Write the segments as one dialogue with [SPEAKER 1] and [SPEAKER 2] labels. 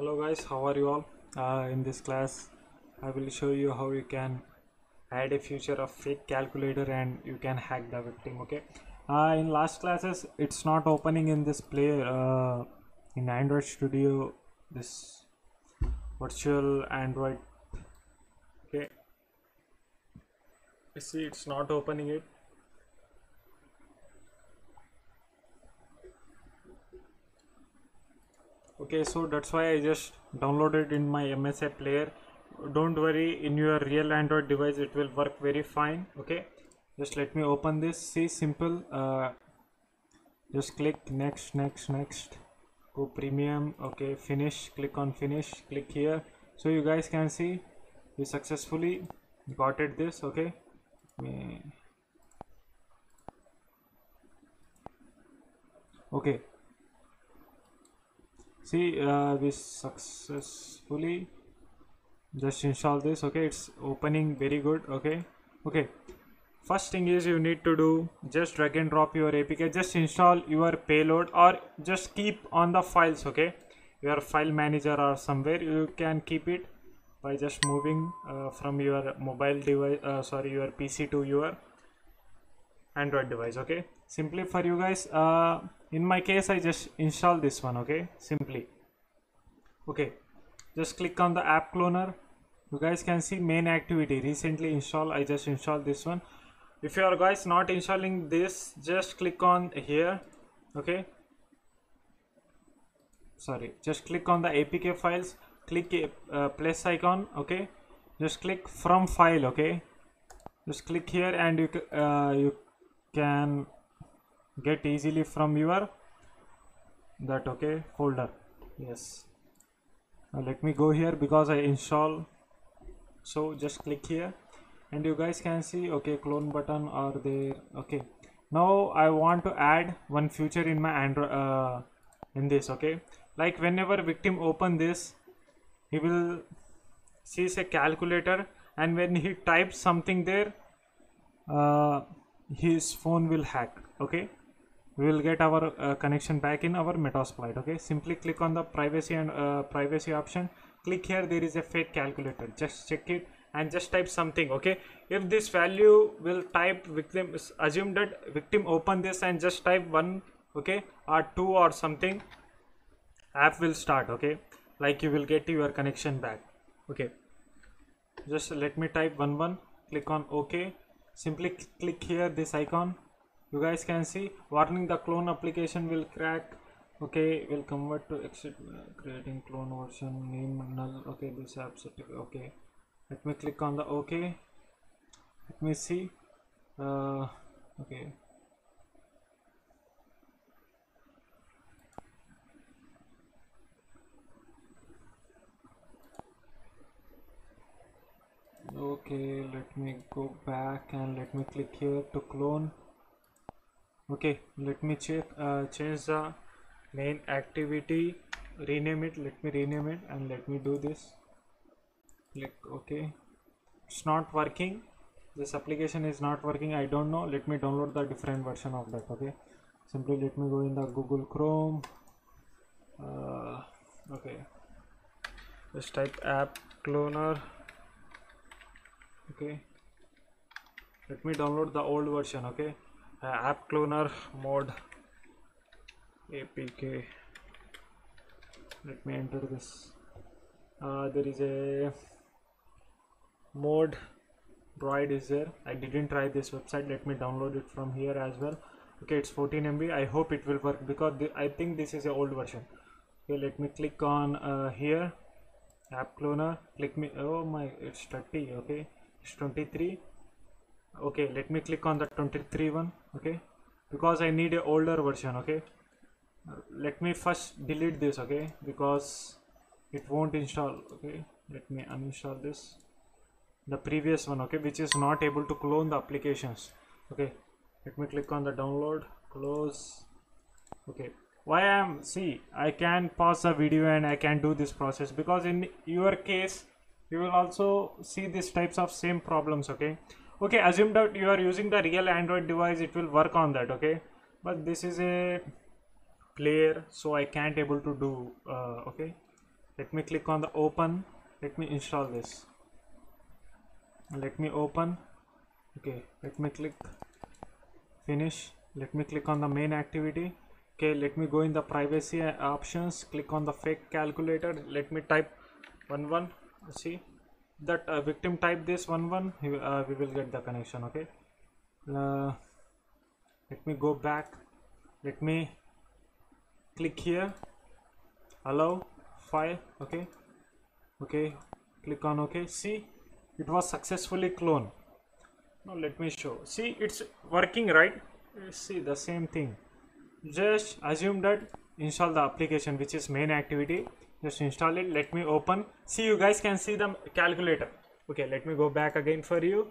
[SPEAKER 1] hello guys. How are you all? Uh, in this class i will show you how you can add a feature of fake calculator and you can hack the victim okay? Uh, in last classes it's not opening in this player uh, in android studio this virtual android okay? You see it's not opening it okay so that's why i just downloaded in my msa player. Don't worry in your real android device it will work very fine okay? Just let me open this. See simple uh, just click next next next. Go premium okay finish click on finish click here. So you guys can see we successfully got it this okay? Okay see uh, we successfully. Just install this okay? It's opening very good okay? Okay. First thing is you need to do just drag and drop your apk just install your payload or just keep on the files okay? Your file manager or somewhere you can keep it by just moving uh, from your mobile device uh, sorry your pc to your android device okay? Simply for you guys uh, in my case i just install this one okay? Simply. Okay. Just click on the app cloner. You guys can see main activity. Recently installed i just installed this one. If you are guys not installing this just click on here okay? Sorry. Just click on the apk files. Click a uh, plus icon okay? Just click from file okay? Just click here and you uh, you can get easily from your that okay folder. Yes. Now let me go here because i install. So just click here. And you guys can see okay clone button are there. Okay. Now i want to add one feature in my android uh, in this okay? Like whenever victim open this he will sees a calculator. And when he types something there uh, his phone will hack okay we will get our uh, connection back in our metasploit okay? Simply click on the privacy and uh, privacy option. Click here there is a fake calculator. Just check it and just type something okay? If this value will type victim assume that victim open this and just type one okay? Or two or something app will start okay? Like you will get your connection back okay? Just let me type one one click on ok simply click here this icon you guys can see warning the clone application will crack. Okay will convert to exit uh, creating clone version name null. Okay this app okay. Let me click on the ok let me see uh, okay. Okay let me go back and let me click here to clone okay let me check uh, change the main activity rename it let me rename it and let me do this. Click ok it's not working. This application is not working. I don't know. Let me download the different version of that okay? Simply let me go in the google chrome. Uh, okay. Just type app cloner. Okay. Let me download the old version okay app cloner mode apk let me enter this. Uh, there is a mode. Droid is there. I didn't try this website. Let me download it from here as well. Okay it's 14 mb i hope it will work because i think this is a old version. Okay let me click on uh, here. App cloner. Click me oh my it's 30 okay. It's 23 okay let me click on the 23 one okay? Because i need a older version okay? Let me first delete this okay? Because it won't install okay? Let me uninstall this. The previous one okay which is not able to clone the applications okay? Let me click on the download close. Okay. Why i am see i can pause the video and i can do this process because in your case you will also see these types of same problems okay okay assume that you are using the real android device it will work on that okay? But this is a player so i can't able to do uh, okay? Let me click on the open. Let me install this. Let me open. Okay let me click. Finish. Let me click on the main activity. Okay let me go in the privacy options. Click on the fake calculator. Let me type 11 see that uh, victim type this one one uh, we will get the connection okay? Uh, let me go back. Let me click here. Allow file okay? Okay click on ok see it was successfully cloned. Now let me show. See it's working right? See the same thing. Just assume that install the application which is main activity just install it. Let me open. See you guys can see the calculator. Okay let me go back again for you.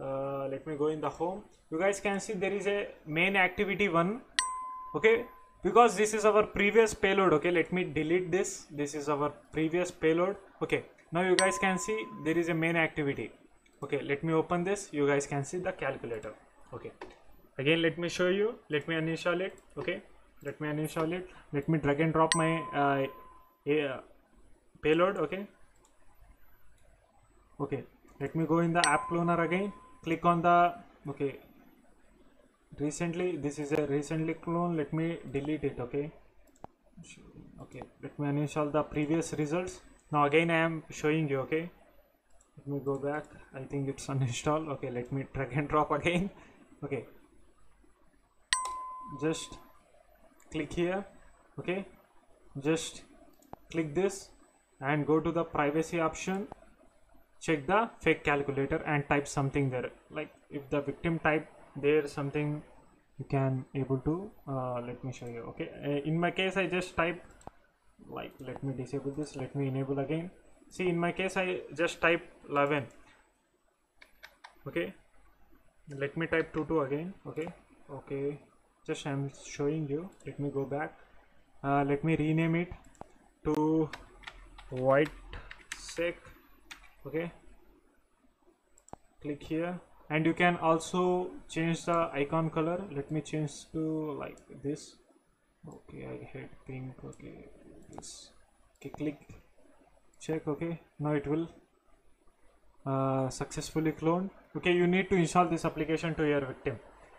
[SPEAKER 1] Uh, let me go in the home. You guys can see there is a main activity one. Okay because this is our previous payload. Okay let me delete this. This is our previous payload. Okay now you guys can see there is a main activity. Okay let me open this. You guys can see the calculator. Okay again let me show you. Let me uninstall it. Okay let me uninstall it. Let me drag and drop my uh, uh, payload okay. Okay. Let me go in the app cloner again. Click on the okay. Recently this is a recently clone. Let me delete it okay. Okay. Let me uninstall the previous results. Now again i am showing you okay. Let me go back. I think it's uninstalled. Okay. Let me drag and drop again. Okay. Just click here. Okay. Just click this and go to the privacy option. Check the fake calculator and type something there. Like if the victim type there something you can able to uh, let me show you okay? Uh, in my case i just type like let me disable this let me enable again. See in my case i just type 11 okay? Let me type 22 again okay? Okay just i'm showing you. Let me go back. Uh, let me rename it to white sec okay? Click here. And you can also change the icon color. Let me change to like this. Okay i hate pink okay this. Okay click. Check okay? Now it will uh, successfully cloned okay you need to install this application to your victim.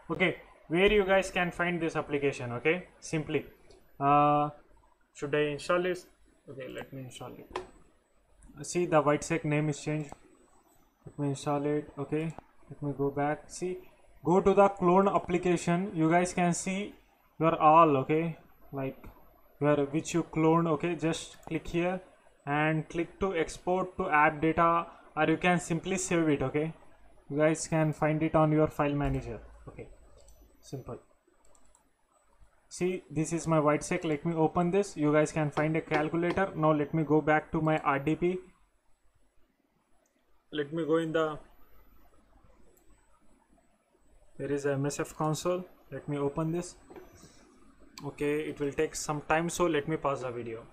[SPEAKER 1] Okay where you guys can find this application okay? Simply. Uh, should i install this okay let me install it. See the white sec name is changed. Let me install it. Okay let me go back. See go to the clone application. You guys can see your all okay? Like where which you cloned okay? Just click here and click to export to app data or you can simply save it okay? You guys can find it on your file manager. Okay simple see this is my white sec let me open this. You guys can find a calculator. Now let me go back to my rdp let me go in the there is a msf console. Let me open this. Okay it will take some time so let me pause the video